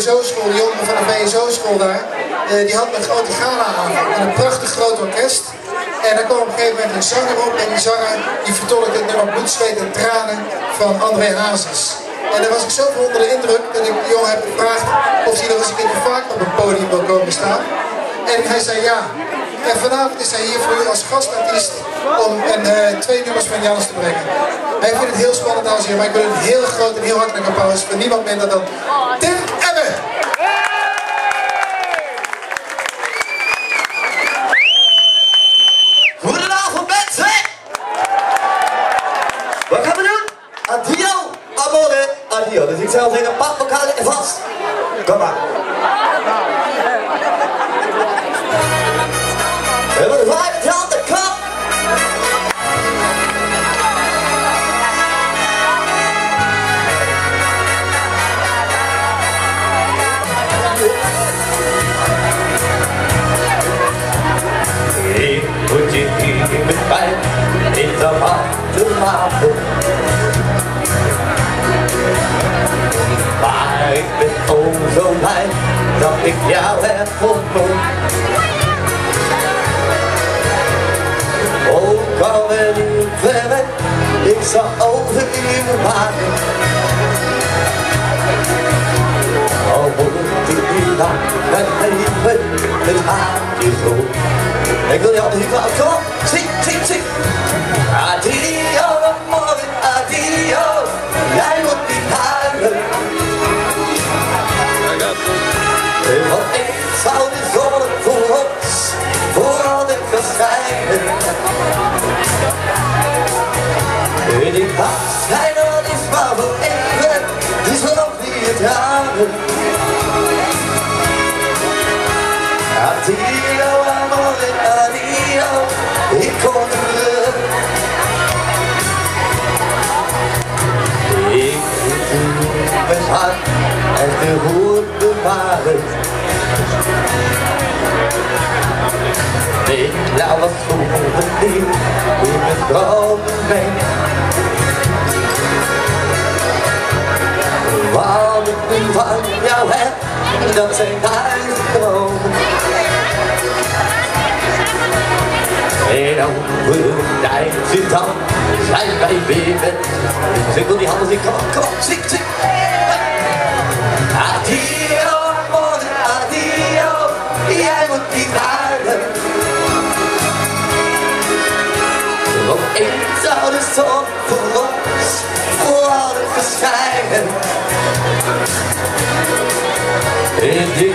VSO-school, de jongeren van de VSO-school daar, uh, die had een grote galaavond en een prachtig groot orkest. En daar kwam op een gegeven moment een zanger op en die zanger die vertolkte het nummer Bloed, Zweet en Tranen van André Hazes. En daar was ik zo onder de indruk dat ik de jongen heb gevraagd of hij nog eens een keer vaak op het podium wil komen staan. En hij zei ja. En vanavond is hij hier voor u als gastartiest om uh, twee nummers van Jannes te brengen. Hij vindt het heel spannend als hier, maar ik wil een heel groot en heel hartelijk applaus voor niemand minder dan Tim amore, adio. Dus ik zou zeggen, pak elkaar vast. Kom maar. Dat ik jou heb ontmoet. Ook al ben ik weg, ik zal over je waken. Ook niet dragen. Adio, amore, adio, ik kom terug. Ik doe mijn hart en de hoed bewaren. Ik jou was zo lief dat zijn duizend dromen. En over een tijdje dan zijn wij weer met. Ik wil die handen zien, kom op, kom op, zing, zing. Adio, amore, adio, jij moet niet huilen. Want ik zou de zon voor ons, voor altijd verschijnen. In die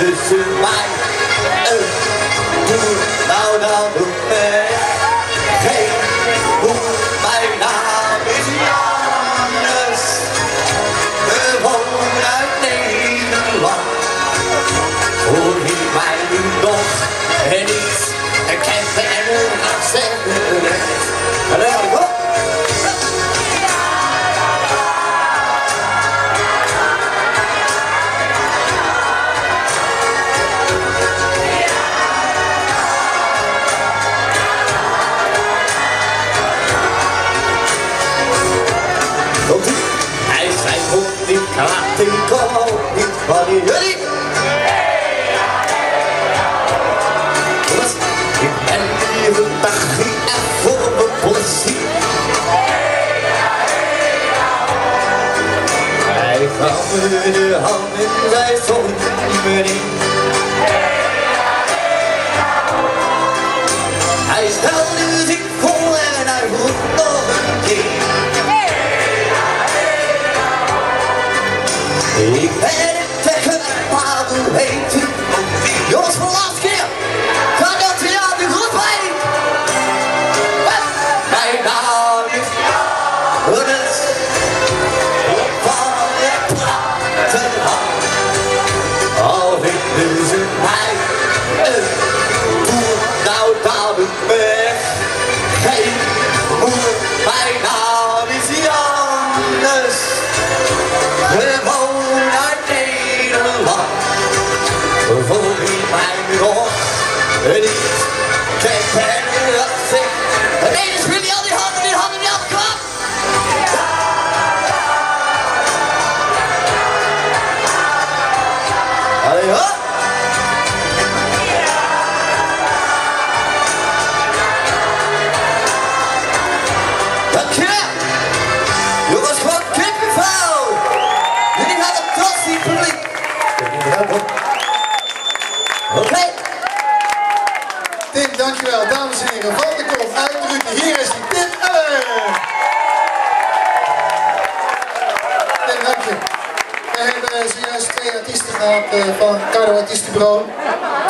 This is my niet ik kom ook niet van jullie. Ik ben een dagje en voor de politie. Hij gaf me de hand en zei sorry meneer. Publiek. Oké. Dankjewel. Dames en heren, van de kop uit. Hier is die Tim Eller. Tim, dank. We hebben zojuist twee artiesten gehad eh, van Carlo Artiestenbureau.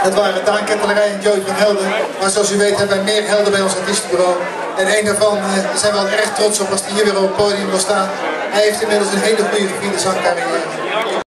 Dat waren Daan Kettelerij en Joey van Helden. Maar zoals u weet hebben wij meer helden bij ons artiestenbureau. En een daarvan eh, zijn we wel erg trots op als die hier weer op het podium wil staan. Hij heeft inmiddels een hele goede gevierde zangcarrière.